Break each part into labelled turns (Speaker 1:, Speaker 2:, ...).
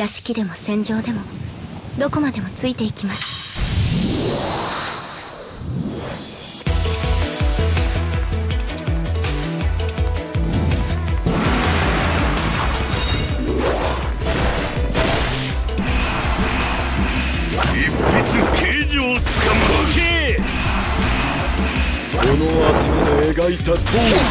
Speaker 1: 屋敷でも戦場でもどこまでもついていきます。
Speaker 2: 一筆刑事をつかむ。け
Speaker 3: この頭で描いた通り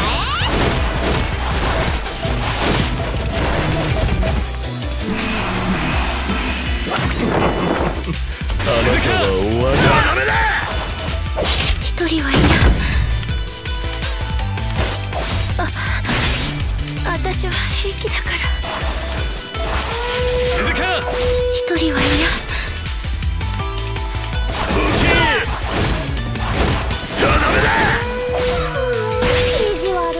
Speaker 1: 人はいやあ私は平気だから。一人はいや
Speaker 2: 動けじゃあダメだ。
Speaker 1: 意地悪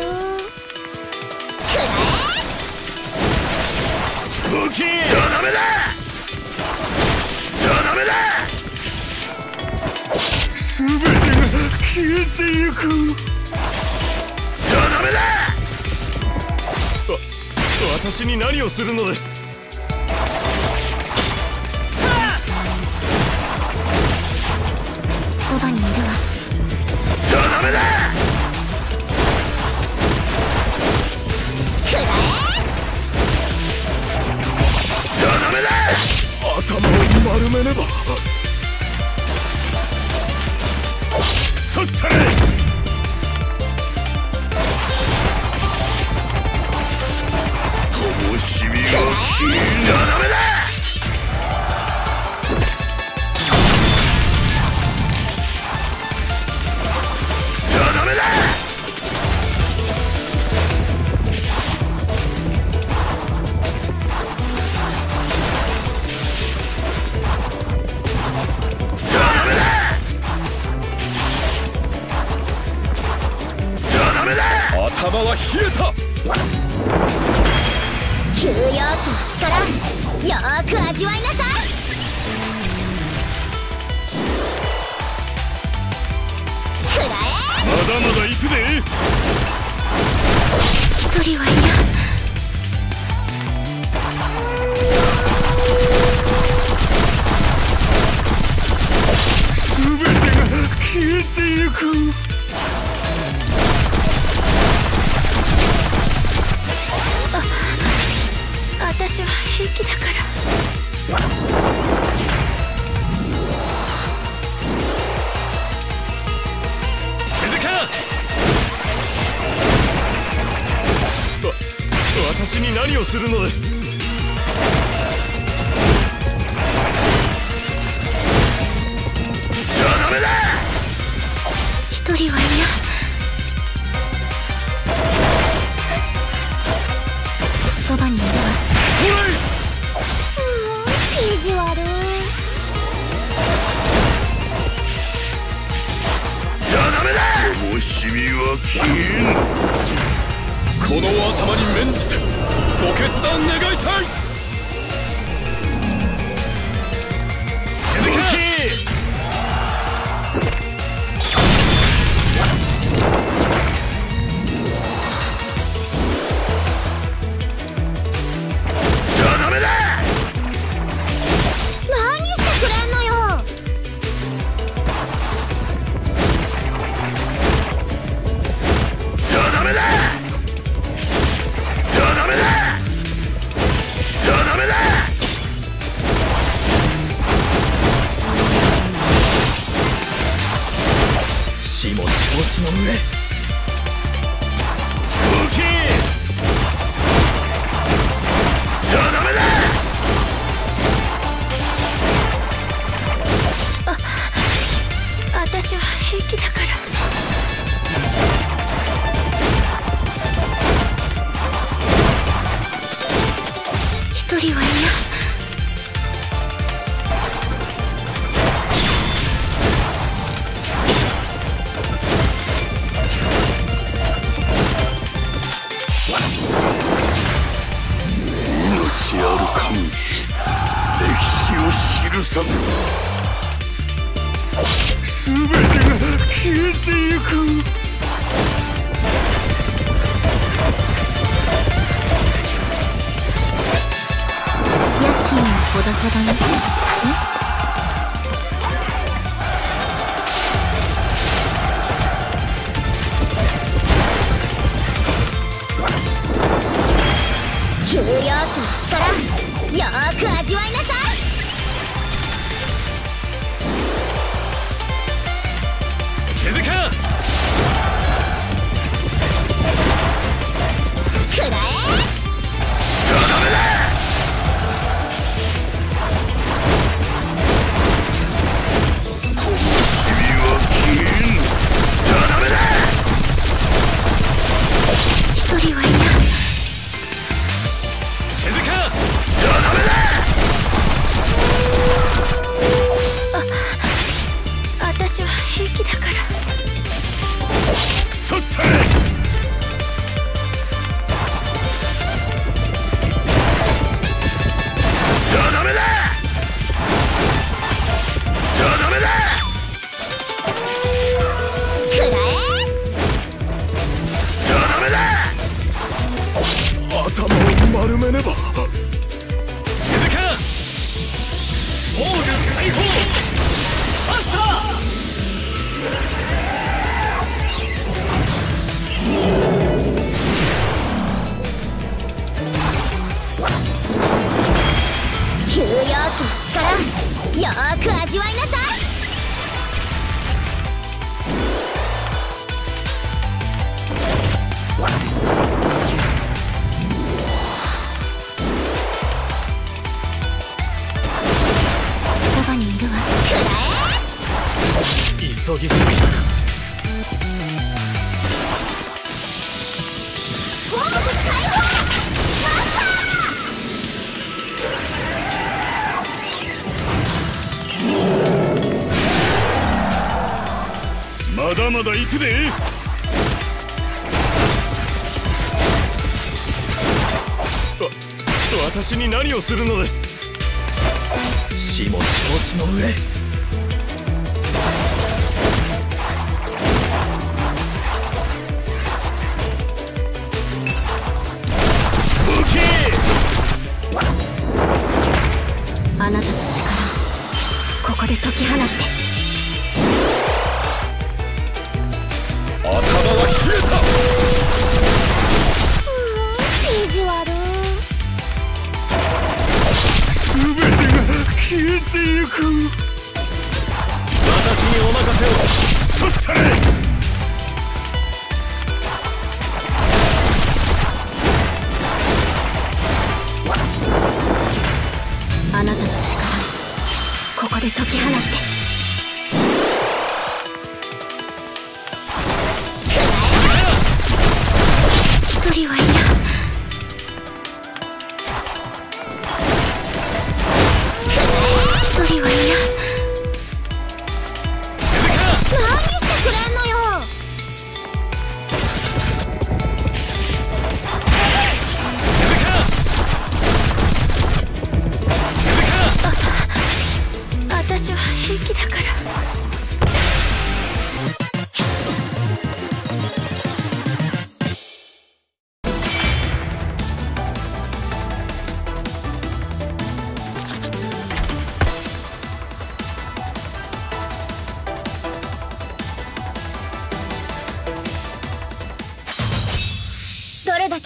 Speaker 2: 動けじゃあダメだ。じゃあダメだ。全てが消えてゆく。じゃあダメだ。わ私に何をするのです。
Speaker 1: そばにいるわ。
Speaker 2: じゃあダメだ。じゃあダメだ。
Speaker 3: 頭を丸めねば
Speaker 2: ったれ灯火が消えな
Speaker 3: 頭は冷えた。
Speaker 1: 休養期の力よーく味わいなさい。くら
Speaker 2: まだまだ行くで
Speaker 1: え一人はいや
Speaker 2: 全てが消えてゆく
Speaker 1: 平気だから。
Speaker 2: 私に何をするのです？
Speaker 1: 一人はい
Speaker 3: この頭に免じてご決断願いたい。
Speaker 2: さべてが消えてゆく。
Speaker 1: 野心ほどほどに。
Speaker 4: Stay cool!
Speaker 2: まだまだ行くで。
Speaker 3: わ私に何をするのです。死も承知の上。
Speaker 2: 武器！
Speaker 1: あなたの力をここで解き放って。
Speaker 2: く。
Speaker 3: 私にお任せを。
Speaker 2: 取ったれ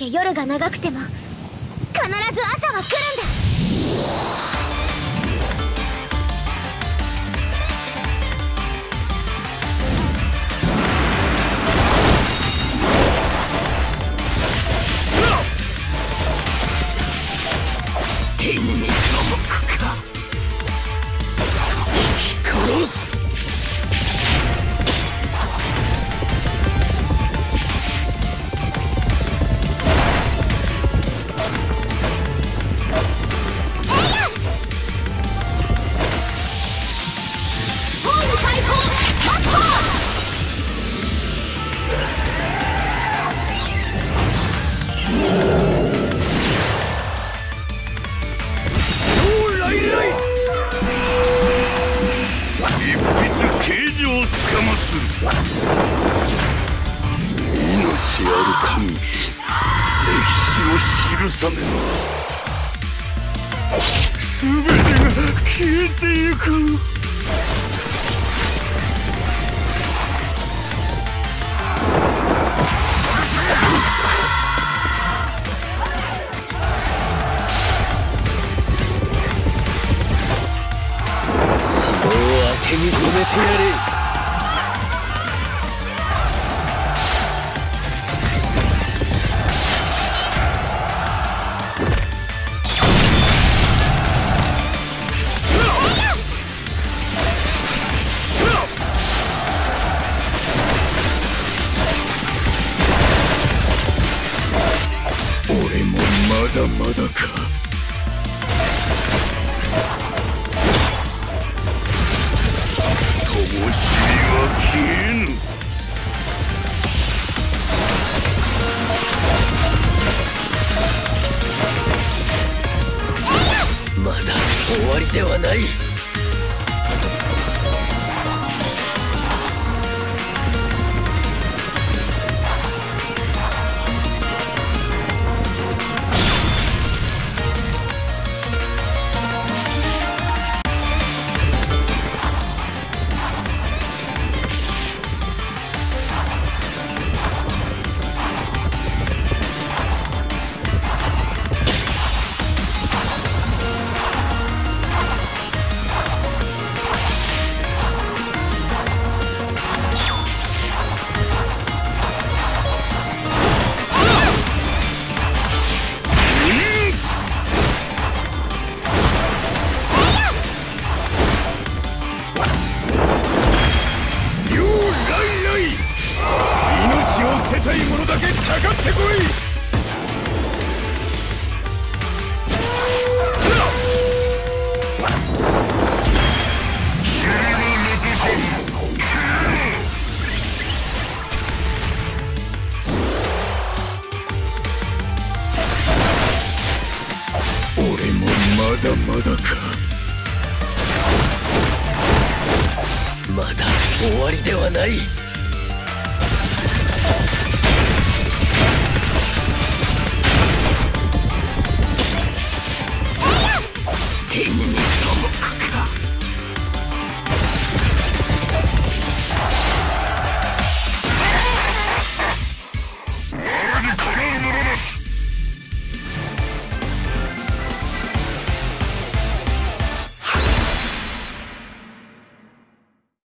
Speaker 1: て
Speaker 4: 夜が長くても必ず朝は来るんだ
Speaker 2: ある神歴史を記さねば全てが消えてゆく。
Speaker 3: 手に染めてやれ。
Speaker 2: 灯火は消えぬ。
Speaker 3: まだ終わりではない。